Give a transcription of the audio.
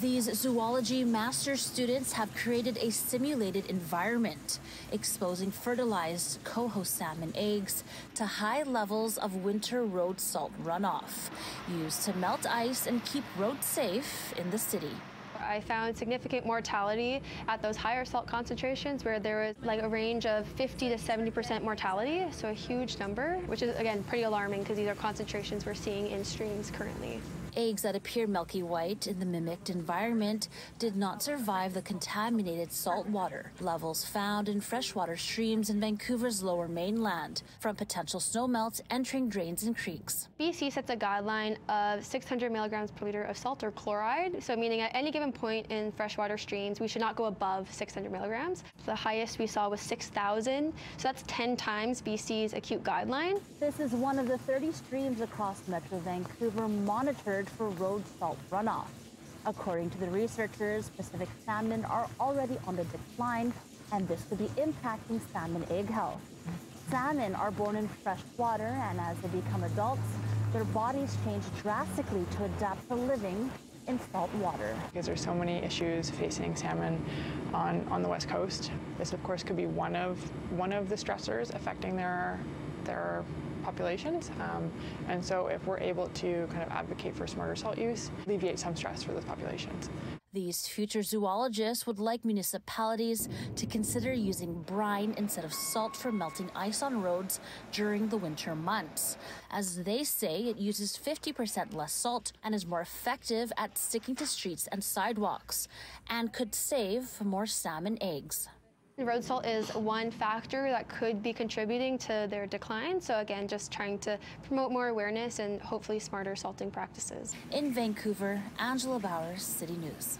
These zoology master students have created a simulated environment, exposing fertilized coho salmon eggs to high levels of winter road salt runoff, used to melt ice and keep roads safe in the city. I found significant mortality at those higher salt concentrations where there was like a range of 50 to 70% mortality, so a huge number, which is again pretty alarming because these are concentrations we're seeing in streams currently. Eggs that appear milky white in the mimicked environment did not survive the contaminated salt water levels found in freshwater streams in Vancouver's lower mainland from potential snowmelts entering drains and creeks. BC sets a guideline of 600 milligrams per liter of salt or chloride, so meaning at any given point in freshwater streams, we should not go above 600 milligrams. The highest we saw was 6,000, so that's 10 times BC's acute guideline. This is one of the 30 streams across Metro Vancouver monitored for road salt runoff. According to the researchers, Pacific salmon are already on the decline, and this could be impacting salmon egg health. Salmon are born in fresh water, and as they become adults, their bodies change drastically to adapt to living in salt water. Because there's so many issues facing salmon on, on the west coast. This of course could be one of one of the stressors affecting their their populations. Um, and so if we're able to kind of advocate for smarter salt use, alleviate some stress for those populations. These future zoologists would like municipalities to consider using brine instead of salt for melting ice on roads during the winter months. As they say, it uses 50% less salt and is more effective at sticking to streets and sidewalks and could save more salmon eggs. Road salt is one factor that could be contributing to their decline. So again, just trying to promote more awareness and hopefully smarter salting practices. In Vancouver, Angela Bowers, City News.